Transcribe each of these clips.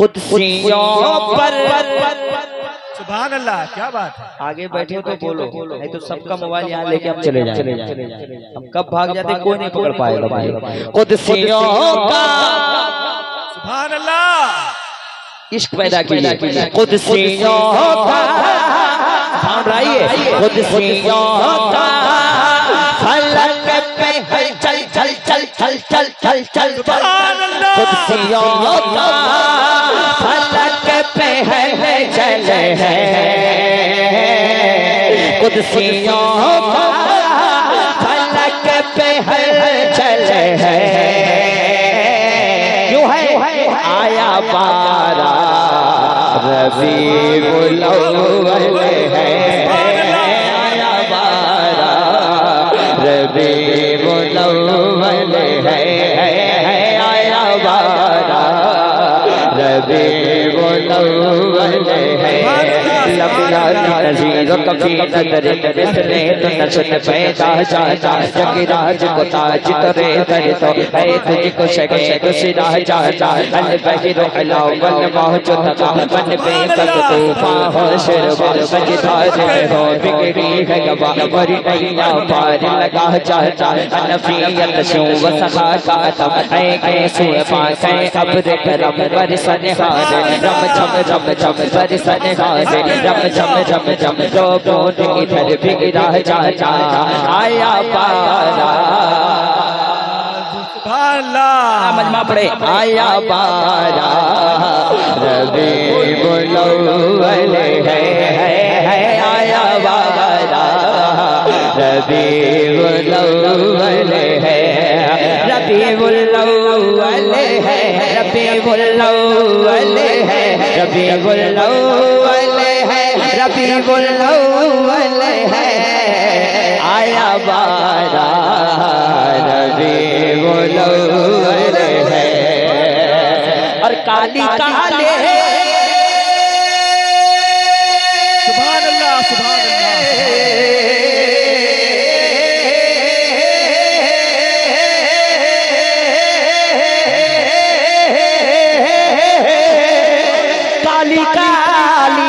कुदसियों पर। सुभान अल्लाह क्या बात है। आगे बैठे तो बोलो नहीं तो सबका मोबाइल यहाँ लेके हम चले जाए हम कब भाग जाते कोई नहीं पकड़ पाएगा कुदसियों का। सुभान अल्लाह इश्क पैदा कीजिए। कुदसियों का। कुदसियों का। चल चल चल चल। कुदसियों का फलक पे है चल है। कुदसियों का फलक पे है चल है। क्यों है? आया बारा। रबी बुलवल है। आया बारा। रबी रबी बुलवल है। लबिया नजीर कभी नदर मिसने तो नचन पैदा जाना जगराज को ताज तरे तर तो ऐ तुझ को शके तो सिरा जाना अल बहिरो अलाव बल मौज तका बन पे तक तूफा हो शरवा सजदार हो बिगड़ी है गवा मरी नैया पार लगा जाता अनफियत शो वसखा का तब ऐ के सुए पास ऐ कब्र करम पर सनहार रम छम रम छम पर सनहार जम जम जम जम जो को इधर बिगड़ा हाँ, है जा जा आया पाला पड़े आया पाला रवि बोलो अले है है आया बाबाला रवि बोलो अले है रवि बोलो अले है रवि बोलो अले है रवि बोलो वाले है रबी बुलवल है। आया बारा रबी बुलवल है। और काली काले सुभान अल्लाह सुभान काली काली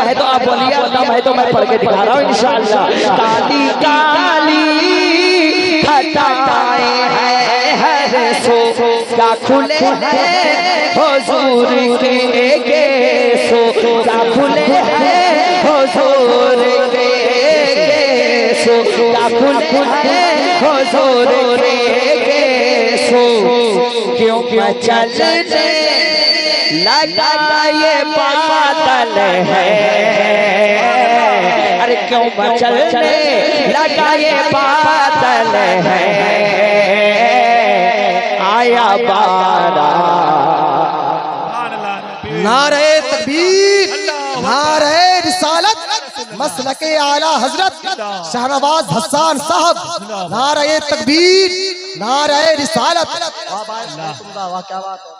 दम है तो आप बोलिए है तो मैं पढ़ के दिखा रहा हूँ, इंशाअल्लाह। काली काली हटाए है हर सो। क्या खुले हैं के गेसो? क्या खुले हैं के गेसो? क्या खुले हैं के गेसो? क्यों मचलने लगा ये बादल है। अरे क्यों मचलने लगा ये बादल है? आया बारा सुभान अल्लाह रब्बी नारे तकबीर नारे रिसालत मसल के आला हज़रत शाहनवाज हसान साहब नारे तकबीर नारे रिसालत। वाह क्या बात है।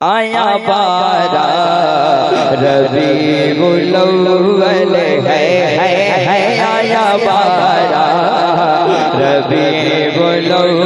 आया पारा रबी बुलवल है है है आया पारा रबी बुलवल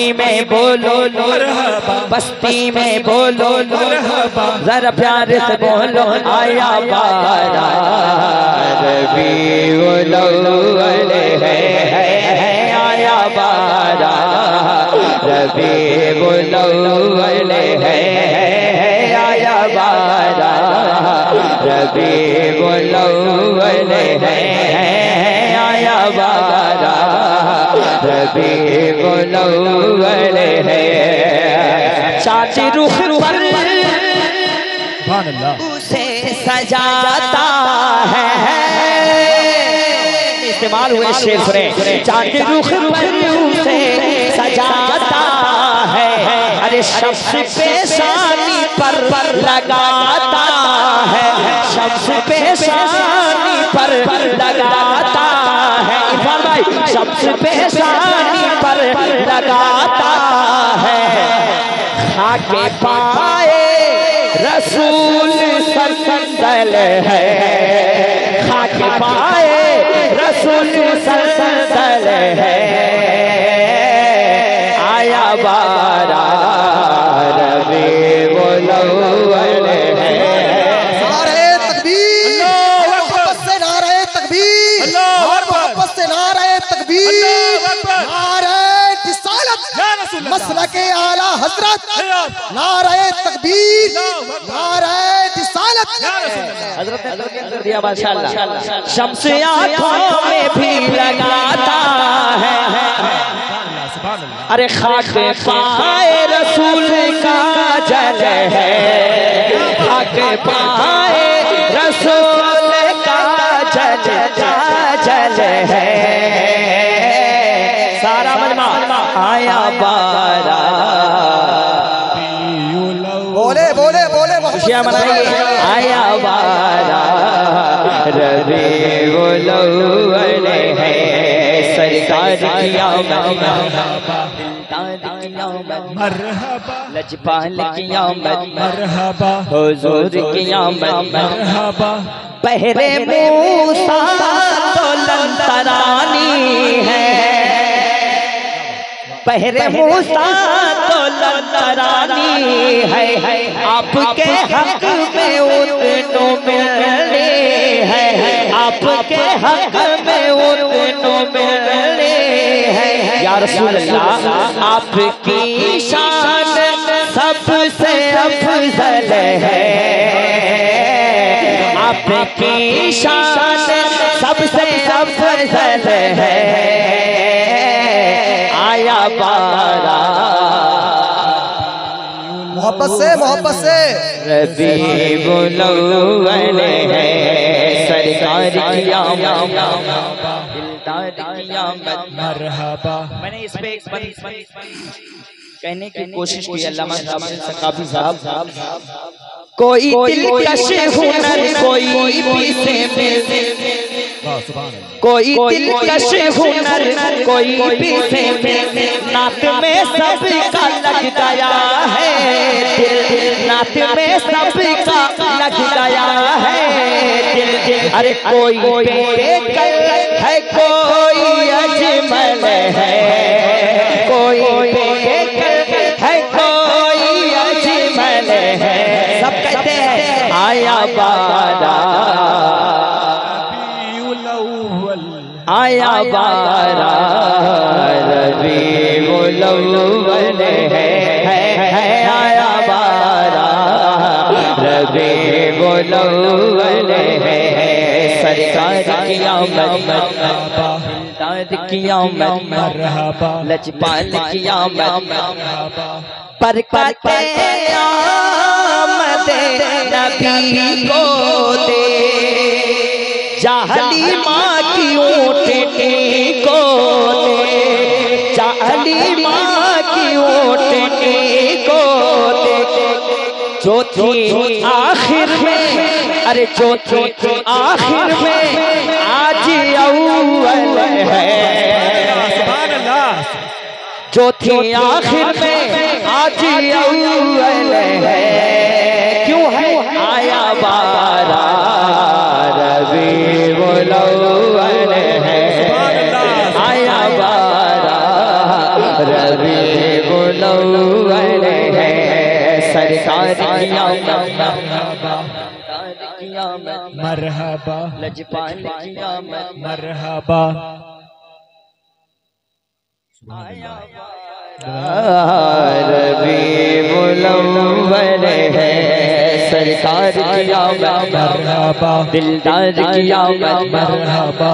मस्ती में बोलो मरहबा। बस्ती में बोलो मरहबा। जरा प्यार से बोलो आया बारा है है है आया बारा रबी उलव्वल है है है आया बारा रबी है है आया बारा रबी है। चाची रुख पर उसे सजाता है। इस्तेमाल हुए शेर सुने चाँद रुख पर उसे सजाता है। अरे शख्स पेशानी पर पर लगाता है। शख्स पेशानी शख्स पेशानी पर लगाता है। खाके पाए रसूल सरसंदल है खाके पाए रसूल सरसंदल है आया बारा मसला के आला हज़रत। नारे तकबीर। नारे रिसालत। अल्लाह। हज़रत ने कर दिया माशाल्लाह। शम्स आँखों में भी लगाता है। अरे खाक पाए रसूल का जल है। खाक पाए रसूल का जल जल है। सारा मजमा। आया बारा खुशियाँ मनाइए आया बारा रबी है मरहबा लजपाल की आमद मरहबा हुजूर की आमद मरहबा पहरे मूसा तो लंतरानी है पहरे मूसा तो लंतरानी है आपके हक में उतनो मिलने है। आपके हक में उतनो मिले है। यार अल्लाह आपकी शान सबसे अफजल है। आपकी शान सबसे अफजल है। आया बारा मोहब्बत से मोहब्बत से। रबी बुलवल है सरकार मरहबा मैंने इस पे एक कहने की कोशिश की सकाफी साहब। कोई दिलकश हुनर कोई पीसे में। अल्लाह कोई दिलकश हुनर कोई पीछे में नात में सबका लग गया है। दिल नात में सबका लग गया है। दिल अरे कोई बेकल है कोई अजमल है। कोई बेकल है कोई अजमल है। सब कहते हैं आया बारा आया बारा रबी मुलव्वल है है है आया बारा रबी मुलव्वल है सरकार की आमद दाद की आमद लजपाल पर करते नबी को दे चाहली माँ की ओटे को दे चाहली माँ की ओटे को दे जो थी आखिर में अरे जो थी आखिर में आज अव्वल है। जो थी आखिर में आज अव्वल कियामत मरहबा। लजपाल कियामत। मरहबा। रबी मुलवर है सरकार कियामत। मरहबा। दिलदार कियामत। मरहबा।